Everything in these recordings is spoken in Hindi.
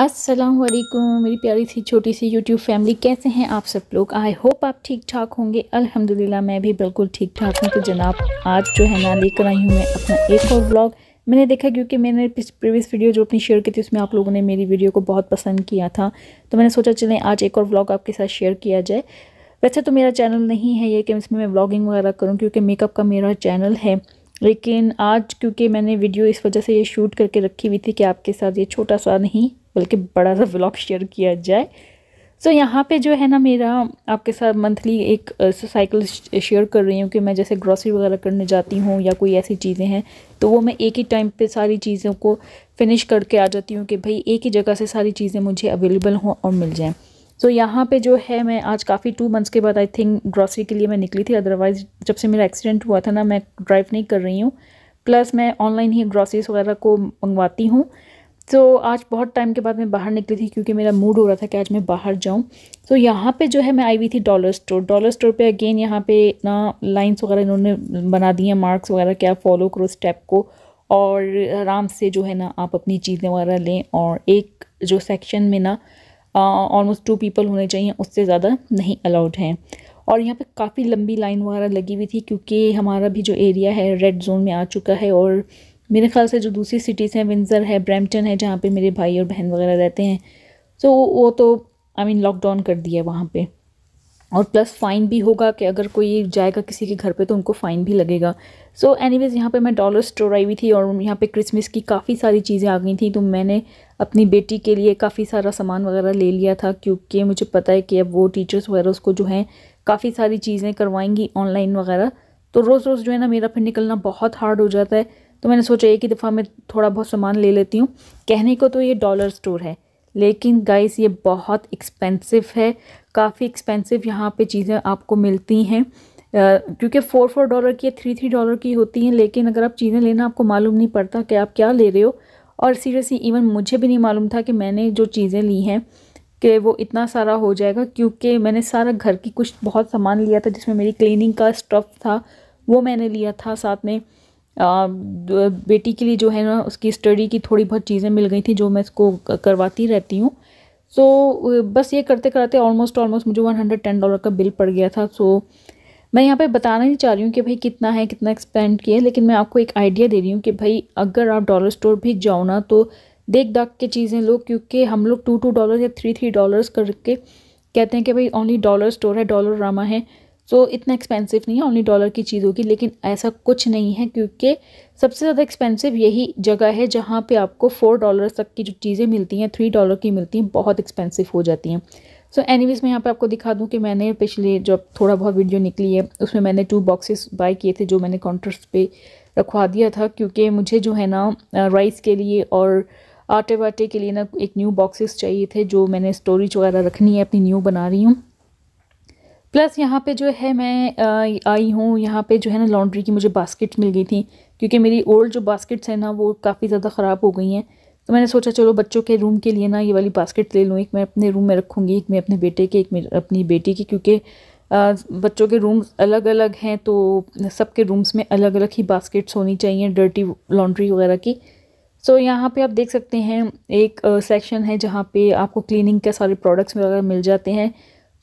अस्सलाम वालेकुम मेरी प्यारी सी छोटी सी यूट्यूब फैमिली कैसे हैं आप सब लोग? आई होप आप ठीक ठाक होंगे। अल्हम्दुलिल्लाह मैं भी बिल्कुल ठीक ठाक हूँ। तो जनाब, आज जो है ना लेकर आई हूँ मैं अपना एक और ब्लॉग मैंने देखा क्योंकि मैंने प्रीवियस वीडियो जो अपनी शेयर की थी, उसमें आप लोगों ने मेरी वीडियो को बहुत पसंद किया था। तो मैंने सोचा चलें, आज एक और ब्लॉग आपके साथ शेयर किया जाए। वैसे तो मेरा चैनल नहीं है ये, कि इसमें मैं ब्लॉगिंग वगैरह करूँ, क्योंकि मेकअप का मेरा चैनल है। लेकिन आज क्योंकि मैंने वीडियो इस वजह से ये शूट करके रखी हुई थी कि आपके साथ ये छोटा सा नहीं बल्कि बड़ा सा व्लॉग शेयर किया जाए। सो so, यहाँ पे जो है ना मेरा आपके साथ मंथली एक साइकिल शेयर कर रही हूँ कि मैं जैसे ग्रॉसरी वगैरह करने जाती हूँ या कोई ऐसी चीज़ें हैं तो वो मैं एक ही टाइम पे सारी चीज़ों को फिनिश करके आ जाती हूँ कि भाई एक ही जगह से सारी चीज़ें मुझे अवेलेबल हों और मिल जाएँ। सो so, यहाँ पे जो है मैं आज काफ़ी टू मंथ्स के बाद आई थिंक ग्रॉसरी के लिए मैं निकली थी अदरवाइज़ जब से मेरा एक्सीडेंट हुआ था ना मैं ड्राइव नहीं कर रही हूँ। प्लस मैं ऑनलाइन ही ग्रॉसरीज वगैरह को मंगवाती हूँ। तो आज बहुत टाइम के बाद मैं बाहर निकली थी क्योंकि मेरा मूड हो रहा था कि आज मैं बाहर जाऊँ। तो यहाँ पे जो है मैं आई हुई थी डॉलर स्टोर डॉलर स्टोर पे अगेन यहाँ पे ना लाइंस वगैरह इन्होंने बना दी हैं मार्क्स वगैरह क्या फॉलो करो स्टेप को। और आराम से जो है ना आप अपनी चीज़ें वगैरह लें। और एक जो सेक्शन में ना ऑलमोस्ट टू पीपल होने चाहिए, उससे ज़्यादा नहीं अलाउड हैं। और यहाँ पे काफ़ी लंबी लाइन वगैरह लगी हुई थी, क्योंकि हमारा भी जो एरिया है रेड जोन में आ चुका है, और मेरे ख्याल से जो दूसरी सिटीज़ हैं विंज़र है ब्रैम्पटन है, जहाँ पे मेरे भाई और बहन वगैरह रहते हैं। तो वो तो आई मीन लॉकडाउन कर दिया वहाँ पे। और प्लस फ़ाइन भी होगा कि अगर कोई जाएगा किसी के घर पे तो उनको फ़ाइन भी लगेगा। सो एनीवेज़ यहाँ पे मैं डॉलर स्टोर आई हुई थी और यहाँ पे क्रिसमस की काफ़ी सारी चीज़ें आ गई थी। तो मैंने अपनी बेटी के लिए काफ़ी सारा सामान वगैरह ले लिया था क्योंकि मुझे पता है कि अब वो टीचर्स वगैरह उसको जो हैं, काफ़ी सारी चीज़ें करवाएँगी ऑनलाइन वगैरह। तो रोज़ रोज़ जो है ना मेरा फिर निकलना बहुत हार्ड हो जाता है। तो मैंने सोचा एक ही दफ़ा मैं थोड़ा बहुत सामान ले लेती हूँ। कहने को तो ये डॉलर स्टोर है, लेकिन गाइस ये बहुत एक्सपेंसिव है। काफ़ी एक्सपेंसिव यहाँ पे चीज़ें आपको मिलती हैं। क्योंकि फ़ोर फोर डॉलर की थ्री थ्री डॉलर की होती हैं लेकिन अगर आप चीज़ें लेना आपको मालूम नहीं पड़ता कि आप क्या ले रहे हो और सीरियसली इवन मुझे भी नहीं मालूम था कि मैंने जो चीज़ें ली हैं कि वो इतना सारा हो जाएगा क्योंकि मैंने सारा घर की कुछ बहुत सामान लिया था जिसमें मेरी क्लीनिंग का स्टफ़ था वो मैंने लिया था साथ में। आ, बेटी के लिए जो है ना उसकी स्टडी की थोड़ी बहुत चीज़ें मिल गई थी जो मैं इसको करवाती रहती हूँ। सो so, बस ये करते करते ऑलमोस्ट ऑलमोस्ट मुझे वन हंड्रेड टेन डॉलर का बिल पड़ गया था। सो so, मैं यहाँ पे बताना नहीं चाह रही हूँ कि भाई कितना है कितना एक्सपेंड किया है लेकिन मैं आपको एक आइडिया दे रही हूँ कि भाई अगर आप डॉलर स्टोर भी जाओ ना तो देख दाख के चीज़ें लो क्योंकि हम लोग टू टू डॉलर या थ्री थ्री डॉलर्स करके कहते हैं कि भाई ओनली डॉलर स्टोर है डॉलर रामा है। सो so, इतना एक्सपेंसिव नहीं है ओनली डॉलर की चीज़ होगी लेकिन ऐसा कुछ नहीं है क्योंकि सबसे ज़्यादा एक्सपेंसिव यही जगह है जहाँ पे आपको फोर डॉलर तक की जो चीज़ें मिलती हैं थ्री डॉलर की मिलती हैं बहुत एक्सपेंसिव हो जाती हैं। सो so, एनीवेज़ मैं यहाँ पे आपको दिखा दूँ कि मैंने पिछले जब थोड़ा बहुत वीडियो निकली है उसमें मैंने टू बॉक्सेस बाय किए थे जो मैंने काउंटर्स पे रखवा दिया था क्योंकि मुझे जो है ना राइस के लिए और आटे वाटे के लिए ना एक न्यू बॉक्सेस चाहिए थे जो मैंने स्टोरेज वगैरह रखनी है अपनी न्यू बना रही हूँ। प्लस यहाँ पे जो है मैं आई हूँ यहाँ पे जो है ना लॉन्ड्री की मुझे बास्केट्स मिल गई थी क्योंकि मेरी ओल्ड जो बास्केट्स हैं ना वो काफ़ी ज़्यादा ख़राब हो गई हैं। तो मैंने सोचा चलो बच्चों के रूम के लिए ना ये वाली बास्केट ले लूँ एक मैं अपने रूम में रखूँगी एक मैं अपने बेटे के एक मैं अपनी बेटी की क्योंकि बच्चों के रूम्स अलग अलग हैं तो सबके रूम्स में अलग अलग ही बास्केट्स होनी चाहिए डर्टी लॉन्ड्री वगैरह की। सो so, यहाँ पे आप देख सकते हैं एक सेक्शन है जहाँ पे आपको क्लीनिंग के सारे प्रोडक्ट्स वगैरह मिल जाते हैं।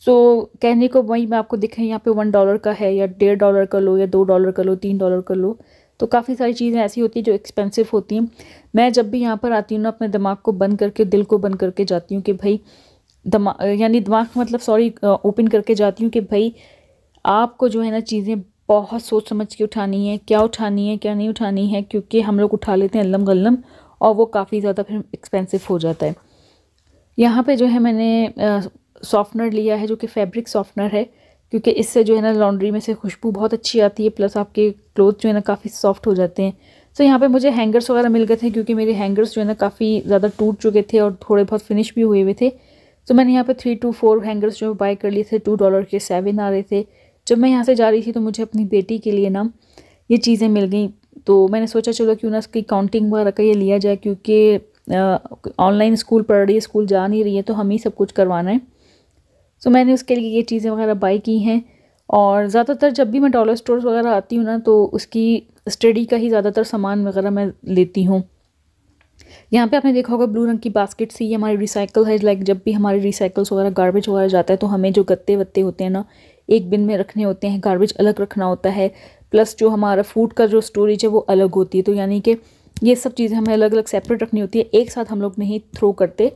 सो so, कहने को वही मैं आपको दिखाई यहाँ पे वन डॉलर का है या डेढ़ डॉलर का लो या दो डॉलर का लो तीन डॉलर का लो। तो काफ़ी सारी चीज़ें ऐसी होती हैं जो एक्सपेंसिव होती हैं। मैं जब भी यहाँ पर आती हूँ ना अपने दिमाग को बंद करके दिल को बंद करके जाती हूँ कि भाई दिमाग यानी दिमाग मतलब सॉरी ओपन करके जाती हूँ कि भाई आपको जो है ना चीज़ें बहुत सोच समझ के उठानी है क्या उठानी है क्या नहीं उठानी है क्योंकि हम लोग उठा लेते हैं अल्लम गल्लम और वो काफ़ी ज़्यादा फिर एक्सपेंसिव हो जाता है। यहाँ पे जो है मैंने सॉफ्टनर लिया है, जो कि फैब्रिक सॉफ्टनर है, क्योंकि इससे जो है ना लॉन्ड्री में से खुशबू बहुत अच्छी आती है प्लस आपके क्लोथ जो है ना काफ़ी सॉफ्ट हो जाते हैं। तो यहाँ पे मुझे हैंगर्स वगैरह मिल गए थे, क्योंकि मेरे हैंगर्स जो है ना काफ़ी ज़्यादा टूट चुके थे और थोड़े बहुत फिनिश भी हुए हुए थे। तो मैंने यहाँ पे थ्री टू फोर हैंगर्स जो बाय कर लिए थे टू डॉलर के सेवन आ रहे थे। जब मैं यहाँ से जा रही थी तो मुझे अपनी बेटी के लिए ना ये चीज़ें मिल गई। तो मैंने सोचा, चलो, क्यों ना उसकी काउंटिंग वगैरह का ये लिया जाए, क्योंकि ऑनलाइन स्कूल पढ़ रही है स्कूल जा नहीं रही है तो हम ही सब कुछ करवाना है। सो मैंने उसके लिए ये चीज़ें वगैरह बाई की हैं। और ज़्यादातर जब भी मैं डॉलर स्टोर्स वगैरह आती हूँ ना तो उसकी स्टडी का ही ज़्यादातर सामान वगैरह मैं लेती हूँ। यहाँ पे आपने देखा होगा ब्लू रंग की बास्केट सी, ये हमारी रिसाइकल है। लाइक जब भी हमारे रिसाइकल्स वगैरह गार्बेज वगैरह जाता है तो हमें जो गत्ते वत्ते होते हैं ना, एक बिन में रखने होते हैं। गार्बेज अलग रखना होता है। प्लस जो हमारा फ़ूड का जो स्टोरेज है, वो अलग होती है। तो यानी कि ये सब चीज़ें हमें अलग अलग सेपरेट रखनी होती है। एक साथ हम लोग नहीं थ्रो करते।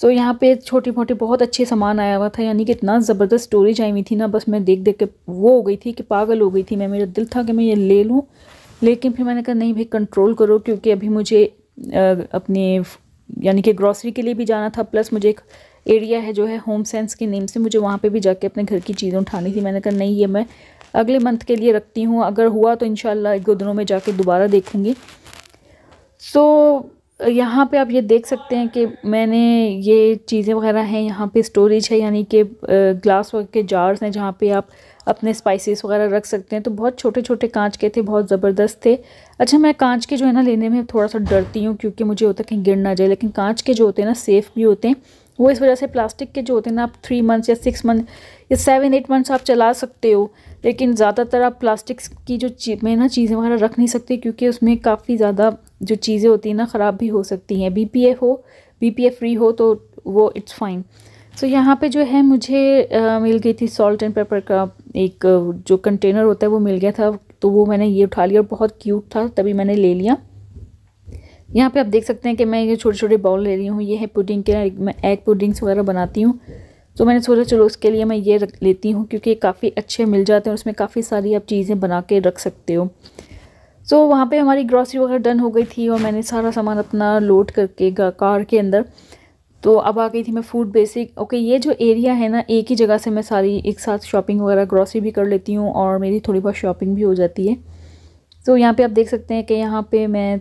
सो so, यहाँ पे छोटी मोटी बहुत अच्छे सामान आया हुआ था यानी कि इतना ज़बरदस्त स्टोरेज आई हुई थी ना बस मैं देख देख के वो हो गई थी कि पागल हो गई थी मैं मेरा दिल था कि मैं ये ले लूँ। लेकिन फिर मैंने कहा नहीं भाई कंट्रोल करो क्योंकि अभी मुझे अपने यानी कि ग्रॉसरी के लिए भी जाना था प्लस मुझे एक एरिया है जो है होम सेंस के नेम से मुझे वहाँ पे भी जाके अपने घर की चीज़ें उठानी थी। मैंने कहा नहीं ये मैं अगले मंथ के लिए रखती हूँ अगर हुआ तो इन एक दो दिनों में जाके दोबारा देखूँगी। सो so, यहाँ पे आप ये देख सकते हैं कि मैंने ये चीज़ें वगैरह हैं, यहाँ पे स्टोरेज है, यानी कि ग्लास के जार्स हैं जहाँ पे आप अपने स्पाइसेस वगैरह रख सकते हैं। तो बहुत छोटे छोटे कांच के थे, बहुत ज़बरदस्त थे। अच्छा मैं कांच के जो है ना लेने में थोड़ा सा डरती हूँ क्योंकि मुझे होता है कहीं गिर ना जाए, लेकिन कांच के जो होते हैं ना सेफ़ भी होते हैं। वो इस वजह से प्लास्टिक के जो होते हैं ना, आप थ्री मंथ्स या सिक्स मंथ या सेवन एट मंथ्स आप चला सकते हो। लेकिन ज़्यादातर आप प्लास्टिक्स की जो चीज़ में ना चीज़ें वगैरह रख नहीं सकते क्योंकि उसमें काफ़ी ज़्यादा जो चीज़ें होती हैं ना ख़राब भी हो सकती हैं। बी पी एफ़ हो बी फ्री हो तो वो इट्स फाइन सो यहाँ पे जो है मुझे आ, मिल गई थी सॉल्ट एंड पेपर का एक जो कंटेनर होता है वो मिल गया था तो वो मैंने ये उठा लिया और बहुत क्यूट था तभी मैंने ले लिया। यहाँ पे आप देख सकते हैं कि मैं ये छोटे छोटे बाउल ले रही हूँ ये है पुडिंग के मैं एग पुडिंग्स वगैरह बनाती हूँ। तो मैंने सोचा चलो उसके लिए मैं ये रख लेती हूँ क्योंकि काफ़ी अच्छे मिल जाते हैं उसमें काफ़ी सारी आप चीज़ें बना के रख सकते हो। सो so, वहाँ पे हमारी ग्रॉसरी वगैरह डन हो गई थी और मैंने सारा सामान अपना लोड करके कार के अंदर। तो अब आ गई थी मैं फ़ूड बेसिक ओके ये जो एरिया है ना एक ही जगह से मैं सारी एक साथ शॉपिंग वगैरह ग्रॉसरी भी कर लेती हूँ और मेरी थोड़ी बहुत शॉपिंग भी हो जाती है। तो यहाँ पे आप देख सकते हैं कि यहाँ पे मैं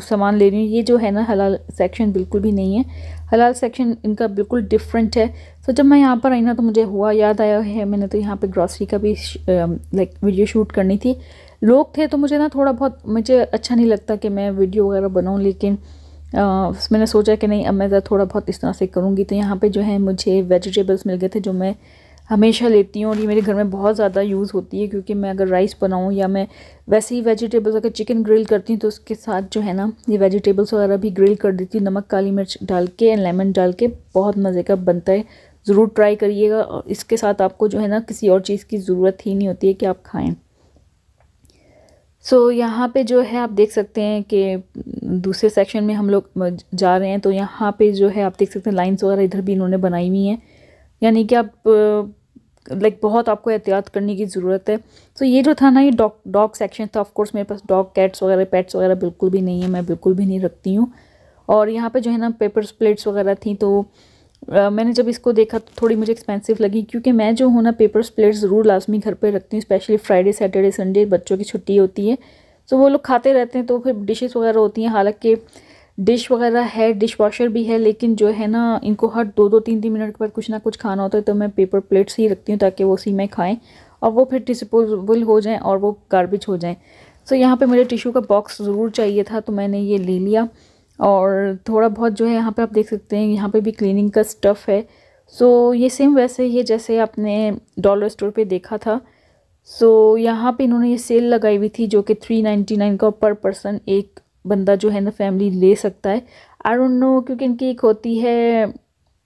सामान ले रही हूँ। ये जो है ना हलाल सेक्शन बिल्कुल भी नहीं है। हलाल सेक्शन इनका बिल्कुल डिफरेंट है। तो जब मैं यहाँ पर आई ना तो मुझे हुआ याद आया है मैंने तो यहाँ पर ग्रॉसरी का भी लाइक वीडियो शूट करनी थी। लोग थे तो मुझे ना थोड़ा बहुत मुझे अच्छा नहीं लगता कि मैं वीडियो वगैरह बनाऊँ लेकिन आ, मैंने सोचा कि नहीं अब मैं ज़रा थोड़ा बहुत इस तरह से करूँगी। तो यहाँ पे जो है मुझे वेजिटेबल्स मिल गए थे जो मैं हमेशा लेती हूँ और ये मेरे घर में बहुत ज़्यादा यूज़ होती है क्योंकि मैं अगर राइस बनाऊँ या मैं वैसे ही वेजिटेबल्स अगर चिकन ग्रिल करती हूँ तो उसके साथ जो है ना ये वेजिटेबल्स वगैरह भी ग्रिल कर देती हूँ नमक काली मिर्च डाल के एंड लेमन डाल के बहुत मज़े का बनता है। ज़रूर ट्राई करिएगा और इसके साथ आपको जो है ना किसी और चीज़ की ज़रूरत ही नहीं होती है कि आप खाएँ। सो so, यहाँ पे जो है आप देख सकते हैं कि दूसरे सेक्शन में हम लोग जा रहे हैं तो यहाँ पे जो है आप देख सकते हैं लाइन्स वगैरह इधर भी इन्होंने बनाई हुई हैं। यानी कि आप लाइक बहुत आपको एहतियात करने की ज़रूरत है। तो ये जो था ना ये डॉग डॉग सेक्शन था। ऑफकोर्स मेरे पास डॉग कैट्स वगैरह पेट्स वगैरह बिल्कुल भी नहीं है मैं बिल्कुल भी नहीं रखती हूँ। और यहाँ पे जो है ना पेपर प्लेट्स वगैरह थी तो मैंने जब इसको देखा तो थोड़ी मुझे एक्सपेंसिव लगी, क्योंकि मैं जो हूँ ना पेपर प्लेट्स ज़रूर लाजमी घर पर रखती हूँ स्पेशली फ्राइडे सैटरडे संडे बच्चों की छुट्टी होती है। तो वो लोग खाते रहते हैं तो फिर डिशेस वगैरह होती हैं। हालाँकि डिश वगैरह है डिश वॉशर भी है, लेकिन जो है ना, इनको हर दो दो तीन तीन मिनट के बाद कुछ ना कुछ खाना होता है तो मैं पेपर प्लेट्स ही रखती हूँ, ताकि वो उसी में खाएँ, और वो फिर डिस्पोजेबल हो जाएँ और वो गार्बेज हो जाएँ। सो यहाँ पे मुझे टिशू का बॉक्स ज़रूर चाहिए था तो मैंने ये ले लिया। और थोड़ा बहुत जो है यहाँ पे आप देख सकते हैं, यहाँ पे भी क्लीनिंग का स्टफ़ है। सो ये सेम वैसे ही है जैसे आपने डॉलर स्टोर पे देखा था। सो यहाँ पे इन्होंने ये सेल लगाई हुई थी जो कि थ्री नाइन्टी नाइन का पर पर्सन एक बंदा जो है ना फैमिली ले सकता है। आई डोंट नो क्योंकि इनकी एक होती है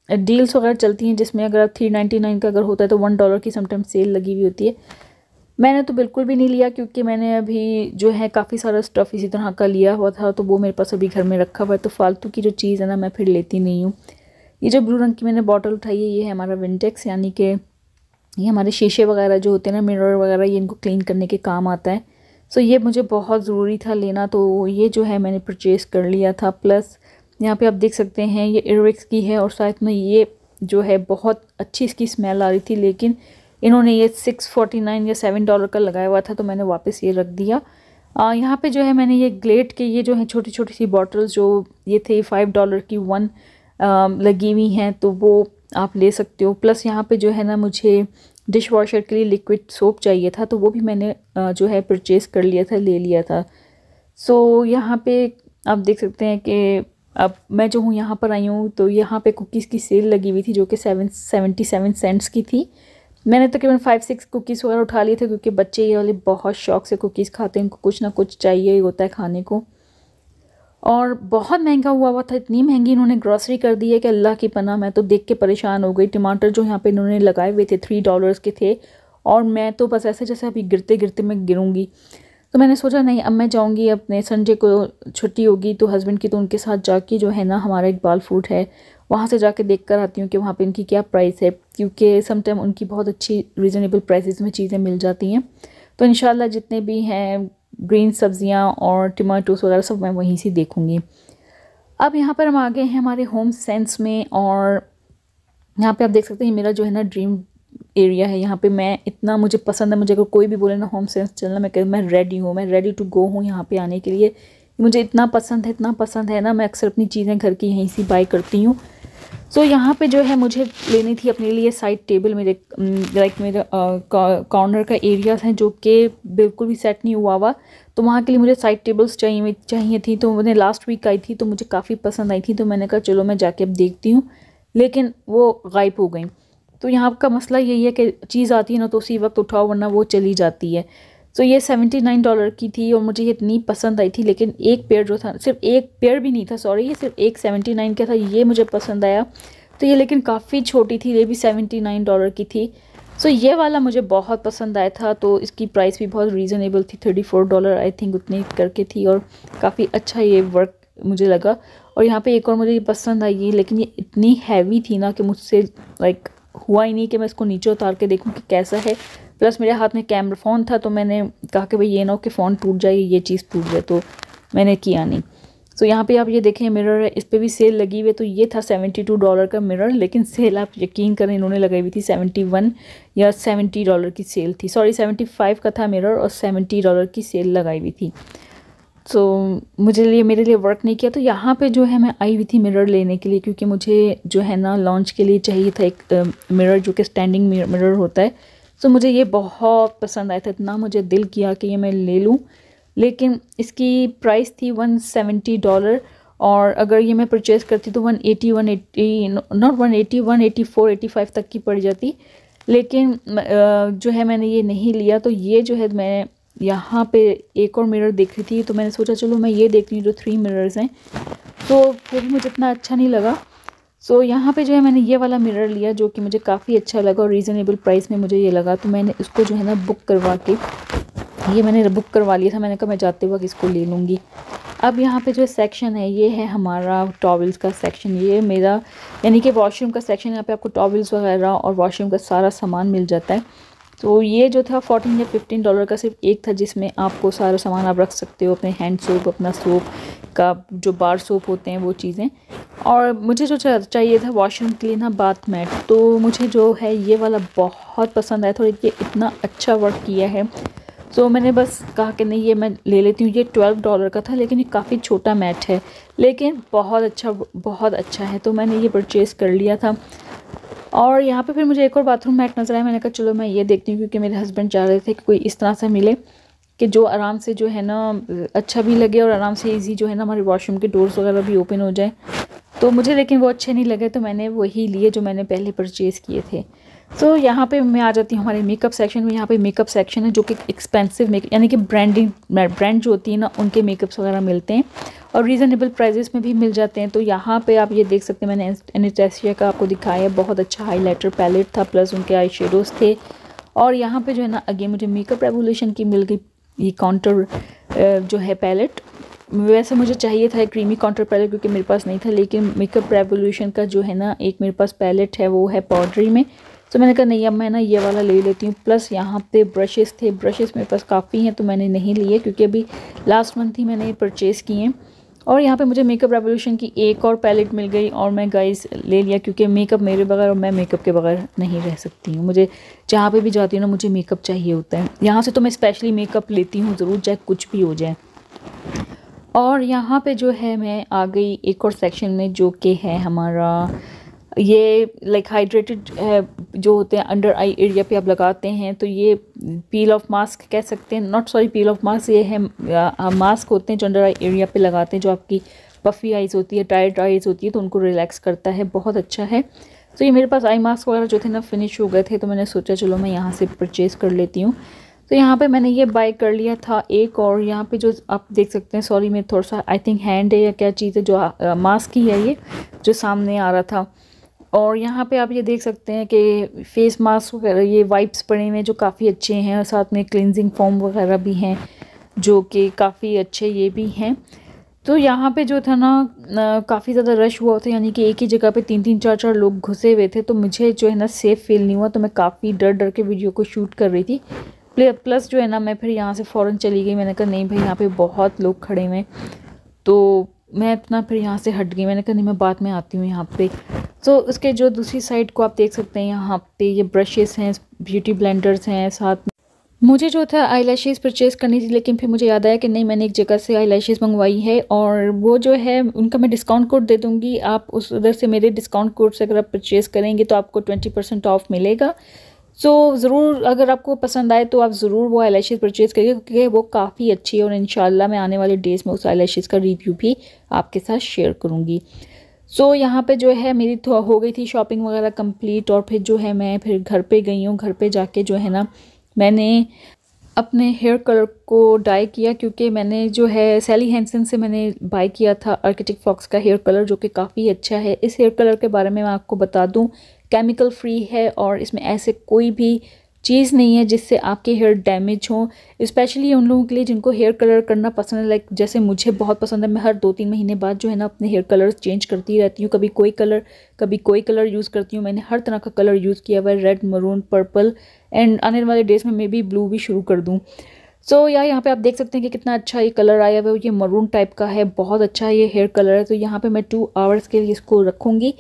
डील्स वगैरह चलती हैं जिसमें अगर थ्री नाइन्टी नाइन का अगर होता है तो वन डॉलर की समटाइम सेल लगी हुई होती है। मैंने तो बिल्कुल भी नहीं लिया क्योंकि मैंने अभी जो है काफ़ी सारा स्टफ़ इसी तरह का लिया हुआ था तो वो मेरे पास अभी घर में रखा हुआ है तो फालतू की जो चीज़ है ना मैं फिर लेती नहीं हूँ। ये जो ब्लू रंग की मैंने बॉटल उठाई है, ये है हमारा विंटेक्स यानी कि ये हमारे शीशे वगैरह जो होते हैं ना मिरर वगैरह, ये इनको क्लीन करने के काम आता है। सो ये मुझे बहुत ज़रूरी था लेना तो ये जो है मैंने परचेज़ कर लिया था। प्लस यहाँ पे आप देख सकते हैं, ये एयरविक्स की है और साथ में ये जो है बहुत अच्छी इसकी स्मेल आ रही थी, लेकिन इन्होंने ये सिक्स फोर्टी नाइन या सेवन डॉलर का लगाया हुआ था तो मैंने वापस ये रख दिया। आ, यहाँ पे जो है मैंने ये ग्लेट के ये जो है छोटी छोटी सी बॉटल्स जो ये थे फाइव डॉलर की वन लगी हुई हैं तो वो आप ले सकते हो। प्लस यहाँ पे जो है ना मुझे डिश वॉशर के लिए लिक्विड सोप चाहिए था तो वो भी मैंने जो है परचेज़ कर लिया था ले लिया था। सो so, यहाँ पे आप देख सकते हैं कि अब मैं जो हूँ यहाँ पर आई हूँ तो यहाँ पे कुकीज़ की सेल लगी हुई थी जो कि सेवन सेवेंटी सेवन सेंट्स की थी। मैंने तकरीबन फाइव सिक्स कुकीज़ वगैरह उठा लिए थे क्योंकि बच्चे ये वाले बहुत शौक से कुकीज़ खाते हैं। उनको कुछ ना कुछ चाहिए होता है खाने को। और बहुत महँगा हुआ हुआ था। इतनी महँगी इन्होंने ग्रॉसरी कर दी है कि अल्लाह की पना मैं तो देख के परेशान हो गई। टमाटर जो यहाँ पे इन्होंने लगाए हुए थे थ्री डॉलर्स के थे। और मैं तो बस ऐसे जैसे अभी गिरते गिरते मैं गिरूँगी। तो मैंने सोचा, नहीं, अब मैं जाऊँगी अपने संडे को, छुट्टी होगी तो हस्बैंड की तो उनके साथ जाके जो है ना हमारा इकबाल फ्रूट है। वहाँ से जाके देख कर आती हूँ कि वहाँ पे इनकी क्या प्राइस है, क्योंकि समटाइम उनकी बहुत अच्छी रीज़नेबल प्राइसेस में चीज़ें मिल जाती हैं। तो इन जितने भी हैं ग्रीन सब्ज़ियाँ और टमाटोस वगैरह सब मैं वहीं से देखूँगी। अब यहाँ पर हम आ गए हैं हमारे होम सेंस में और यहाँ पे आप देख सकते हैं मेरा जो है ना ड्रीम एरिया है। यहाँ पे मैं इतना मुझे पसंद है, मुझे अगर कोई भी बोले ना होम सेंस चलना, मैं कह मैं रेडी हूँ, मैं रेडी टू गो हूँ यहाँ पे आने के लिए। मुझे इतना पसंद है, इतना पसंद है ना, मैं अक्सर अपनी चीज़ें घर की यहीं से बाई करती हूँ। सो so, यहाँ पे जो है मुझे लेनी थी अपने लिए साइड टेबल मेरे लाइक मेरे कॉर्नर का एरियाज़ हैं जो कि बिल्कुल भी सेट नहीं हुआ हुआ। तो वहाँ के लिए मुझे साइड टेबल्स चाहिए चाहिए थी। तो मैंने लास्ट वीक आई थी तो मुझे काफ़ी पसंद आई थी तो मैंने कहा चलो मैं जाके अब देखती हूँ। लेकिन वो गायब हो गई। तो यहाँ का मसला यही है कि चीज़ आती है ना तो उसी वक्त उठाओ वरना वो चली जाती है। तो ये सेवेंटी नाइन डॉलर की थी और मुझे ये इतनी पसंद आई थी लेकिन एक पेयर जो था सिर्फ़ एक पेयर भी नहीं था सॉरी ये सिर्फ़ एक सेवेंटी नाइन का था ये मुझे पसंद आया। तो ये लेकिन काफ़ी छोटी थी ये भी सेवेंटी नाइन डॉलर की थी। सो so, ये वाला मुझे बहुत पसंद आया था तो इसकी प्राइस भी बहुत रीज़नेबल थी thirty four dollar I think उतनी करके थी और काफ़ी अच्छा ये वर्क मुझे लगा। और यहाँ पे एक और मुझे ये पसंद आई लेकिन ये इतनी हैवी थी ना कि मुझसे लाइक हुआ ही नहीं कि मैं इसको नीचे उतार के देखूँ कि कैसा है। प्लस मेरे हाथ में कैमरा फ़ोन था तो मैंने कहा कि भाई ये ना हो कि फ़ोन टूट जाए ये चीज़ टूट जाए तो मैंने किया नहीं। सो so, यहाँ पे आप ये देखें मिरर है इस पर भी सेल लगी हुई तो ये था सेवेंटी टू डॉलर का मिरर लेकिन सेल आप यकीन करें इन्होंने लगाई हुई थी सेवेंटी वन या सेवेंटी डॉलर की सेल थी। सॉरी सेवेंटी फाइव का था मिरर और सेवेंटी डॉलर की सेल लगाई हुई थी। सो so, मुझे लिए मेरे लिए वर्क नहीं किया तो यहाँ पे जो है मैं आई हुई थी मिरर लेने के लिए क्योंकि मुझे जो है ना लॉन्च के लिए चाहिए था एक मिरर जो कि स्टैंडिंग मिरर होता है। सो मुझे ये बहुत पसंद आया था, इतना मुझे दिल किया कि ये मैं ले लूँ। लेकिन इसकी प्राइस थी वन सेवेंटी डॉलर और अगर ये मैं परचेज़ करती तो one eighty one eighty not one eighty one eighty four eighty five तक की पड़ जाती। लेकिन जो है मैंने ये नहीं लिया तो ये जो है मैं यहाँ पे एक और मिरर देख रही थी तो मैंने सोचा चलो मैं ये देख रही हूँ जो थ्री मिरर्स हैं। तो वो भी मुझे इतना अच्छा नहीं लगा। सो so, यहाँ पे जो है मैंने ये वाला मिरर लिया जो कि मुझे काफ़ी अच्छा लगा और रीज़नेबल प्राइस में मुझे ये लगा। तो मैंने इसको जो है ना बुक करवा के ये मैंने बुक करवा लिया था। मैंने कहा मैं जाते वक्त इसको ले लूँगी। अब यहाँ पे जो सेक्शन है ये है हमारा टॉवल्स का सेक्शन ये मेरा यानी कि वॉशरूम का सेक्शन यहाँ पे आपको टॉवल्स वगैरह और वॉशरूम का सारा सामान मिल जाता है। तो ये जो था फोर्टीन या फिफ्टीन डॉलर का सिर्फ़ एक था जिसमें आपको सारा सामान आप रख सकते हो अपने हैंड सोप अपना सोप का जो बार सोप होते हैं वो चीज़ें। और मुझे जो चाहिए था वॉशरूम के लिए ना बाथ मैट तो मुझे जो है ये वाला बहुत पसंद आया था और ये इतना अच्छा वर्क किया है। तो मैंने बस कहा कि नहीं, ये मैं ले लेती हूँ, ये ट्वेल्व डॉलर का था, लेकिन ये काफ़ी छोटा मैट है। लेकिन बहुत अच्छा बहुत अच्छा है तो मैंने ये परचेज़ कर लिया था। और यहाँ पे फिर मुझे एक और बाथरूम मैट नज़र आया, मैंने कहा, चलो मैं ये देखती हूँ, क्योंकि मेरे हस्बैंड चाह रहे थे कि कोई इस तरह से मिले। कि जो आराम से जो है ना अच्छा भी लगे और आराम से इजी जो है ना हमारे वॉशरूम के डोर्स वगैरह भी ओपन हो जाए। तो मुझे लेकिन वो अच्छे नहीं लगे तो मैंने वही लिए जो मैंने पहले परचेज़ किए थे। तो यहाँ पे मैं आ जाती हूँ हमारे मेकअप सेक्शन में। यहाँ पे मेकअप सेक्शन है जो कि एक्सपेंसिव मेकअप यानी कि ब्रांडिंग ब्रांड जो होती है ना, उनके मेकअप्स वगैरह मिलते हैं। और रीज़नेबल प्राइजेस में भी मिल जाते हैं। तो यहाँ पे आप ये देख सकते हैं, मैंने एनेटेसिया का आपको दिखाया। बहुत अच्छा हाईलाइटर पैलेट था प्लस उनके आई थे। और यहाँ पर जो है ना अगेन मुझे मेकअप रेवोल्यूशन की मिल गई। ये काउंटर जो है पैलेट वैसे मुझे चाहिए था क्रीमी काउंटर पैलेट क्योंकि मेरे पास नहीं था, लेकिन मेकअप रेवोल्यूशन का जो है ना एक मेरे पास पैलेट है, वो है पाउडरी में। तो मैंने कहा, नहीं, अब मैं ना ये वाला ले लेती हूँ। प्लस यहाँ पे ब्रशेस थे ब्रशेस मेरे पास काफ़ी हैं तो मैंने नहीं लिए क्योंकि अभी लास्ट मंथ ही मैंने परचेज़ किए हैं। और यहाँ पे मुझे मेकअप रेवोल्यूशन की एक और पैलेट मिल गई और मैं गाइस ले लिया क्योंकि मेकअप मेरे बगैर और मैं मेकअप के बगैर नहीं रह सकती हूँ। मुझे जहाँ पे भी जाती हूँ ना, मुझे मेकअप चाहिए होता है। यहाँ से तो मैं स्पेशली मेकअप लेती हूँ ज़रूर, चाहे कुछ भी हो जाए। और यहाँ पर जो है, मैं आ गई एक और सेक्शन में जो कि है हमारा ये लाइक हाइड्रेटेड जो होते हैं अंडर आई एरिया पे आप लगाते हैं तो ये पील ऑफ़ मास्क कह सकते हैं। Not sorry peel off mask ये है मास्क होते हैं जो अंडर आई एरिया पे लगाते हैं, जो आपकी पफ़ी आइज़ होती है टाइट आइज़ होती है तो उनको रिलैक्स करता है, बहुत अच्छा है। तो ये मेरे पास आई मास्क वगैरह जो थे ना फिनिश हो गए थे तो मैंने सोचा चलो मैं यहाँ से परचेज़ कर लेती हूँ। तो यहाँ पे मैंने ये बाय कर लिया था एक और, यहाँ पे जो आप देख सकते हैं सॉरी मैं थोड़ा सा आई थिंक हैंड है या क्या चीज़ है, जो मास्क ही है ये, जो सामने आ रहा था। और यहाँ पे आप ये देख सकते हैं कि फेस मास्क वगैरह, ये वाइप्स पड़े हुए हैं जो काफ़ी अच्छे हैं और साथ में क्लिनजिंग फॉर्म वगैरह भी हैं, जो कि काफ़ी अच्छे ये भी हैं। तो यहाँ पे जो था ना काफ़ी ज़्यादा रश हुआ था, यानी कि एक ही जगह पे तीन तीन चार चार लोग घुसे हुए थे तो मुझे जो है ना सेफ़ फील नहीं हुआ तो मैं काफ़ी डर डर के वीडियो को शूट कर रही थी। प्लस जो है ना, मैं फिर यहाँ से फ़ौरन चली गई, मैंने कहा, नहीं भाई, यहाँ पे बहुत लोग खड़े हुए तो मैं इतना फिर यहाँ से हट गई, मैंने कहा, नहीं, मैं बाद में आती हूँ यहाँ पे। तो उसके जो दूसरी साइड को आप देख सकते हैं यहाँ पे ये ब्रशेस हैं ब्यूटी ब्लेंडर्स हैं साथ में मुझे जो था आई लैशेज़ परचेज़ करनी थी लेकिन फिर मुझे याद आया कि नहीं मैंने एक जगह से आई लैशेज़ मंगवाई है और वो जो है उनका मैं डिस्काउंट कोड दे दूँगी। आप उस उधर से मेरे डिस्काउंट कोड से अगर आप परचेज़ करेंगे तो आपको ट्वेंटी परसेंट ऑफ़ मिलेगा। सो so, ज़रूर अगर आपको पसंद आए तो आप ज़रूर वो आई लैशेज़ परचेज़ करिए क्योंकि वो काफ़ी अच्छी है और इन मैं आने वाले डेज़ में उस आई का रिव्यू भी आपके साथ शेयर करूँगी। सो so, यहाँ पे जो है मेरी हो गई थी शॉपिंग वगैरह कंप्लीट और फिर जो है मैं फिर घर पे गई हूँ। घर पे जाके जो है ना मैंने अपने हेयर कलर को डाई किया क्योंकि मैंने जो है सैली हैंसन से मैंने बाय किया था आर्किटेक्ट फॉक्स का हेयर कलर जो कि काफ़ी अच्छा है। इस हेयर कलर के बारे में मैं आपको बता दूँ केमिकल फ्री है और इसमें ऐसे कोई भी चीज़ नहीं है जिससे आपके हेयर डैमेज हो स्पेशली उन लोगों के लिए जिनको हेयर कलर करना पसंद है लाइक जैसे मुझे बहुत पसंद है मैं हर दो तीन महीने बाद जो है ना अपने हेयर कलर चेंज करती रहती हूँ। कभी कोई कलर कभी कोई कलर यूज़ करती हूँ मैंने हर तरह का कलर यूज़ किया हुआ है रेड मरून पर्पल एंड आने वाले डेज़ में मे बी ब्लू भी शुरू कर दूँ। सो so, यार यहाँ पे आप देख सकते हैं कि कितना अच्छा ये कलर आया हुआ है ये मरून टाइप का है बहुत अच्छा ये हेयर कलर है। तो यहाँ पे मैं टू आवर्स के लिए इसको रखूँगी।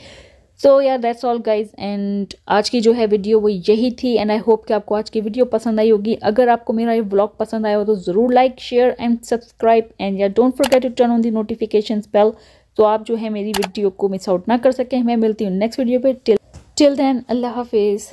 सो यार दैट्स ऑल गाइज़ एंड आज की जो है वीडियो वो यही थी. एंड आई होप कि आपको आज की वीडियो पसंद आई होगी. अगर आपको मेरा ये ब्लॉग पसंद आया हो तो ज़रूर like share and subscribe and या don't forget to turn on the notification bell तो आप जो है मेरी वीडियो को मिस आउट ना कर सकें. मैं मिलती हूँ नेक्स्ट वीडियो पर टिल टिल देन अल्लाह हाफिज़